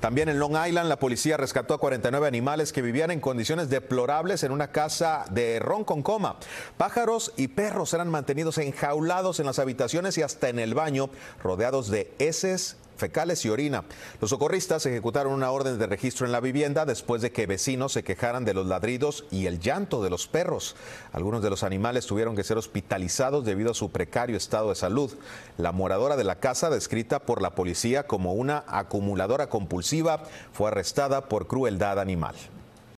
También en Long Island la policía rescató a 49 animales que vivían en condiciones deplorables en una casa de ron con coma. Pájaros y perros eran mantenidos enjaulados en las habitaciones y hasta en el baño, rodeados de heces fecales y orina. Los socorristas ejecutaron una orden de registro en la vivienda después de que vecinos se quejaran de los ladridos y el llanto de los perros. Algunos de los animales tuvieron que ser hospitalizados debido a su precario estado de salud. La moradora de la casa, descrita por la policía como una acumuladora compulsiva, fue arrestada por crueldad animal.